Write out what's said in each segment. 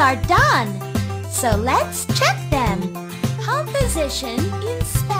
are done. So let's check them. Composition inspection.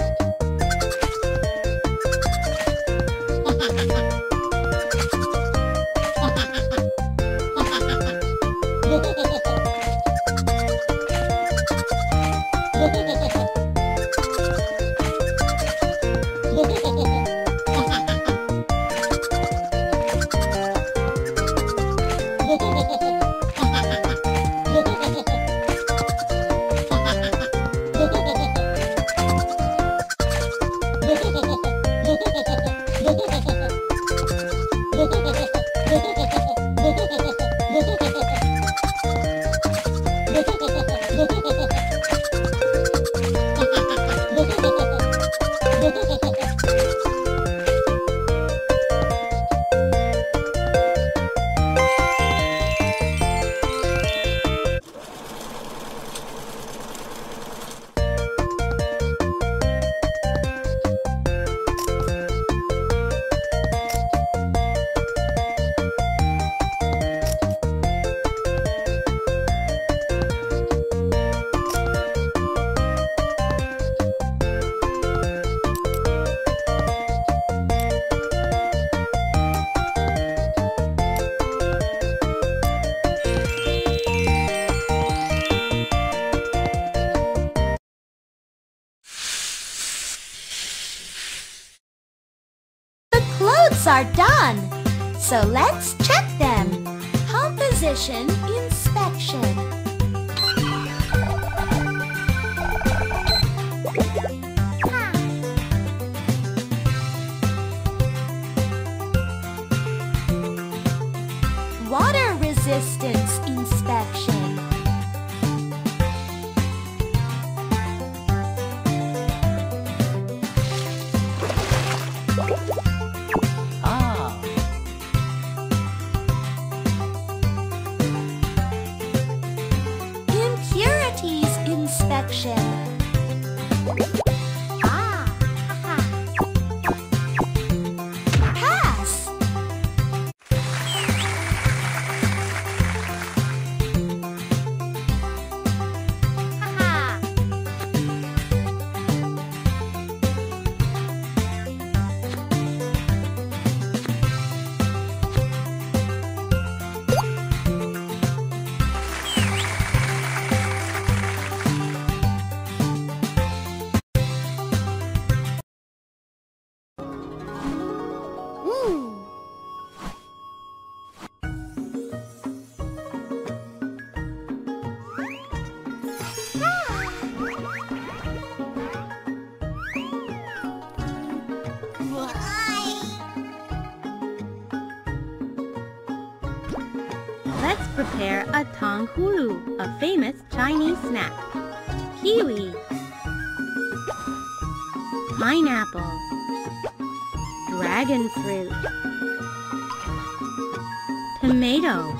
are done. So let's check them. Composition inspection. Prepare a tanghulu, a famous Chinese snack. Kiwi, pineapple, dragon fruit, tomato,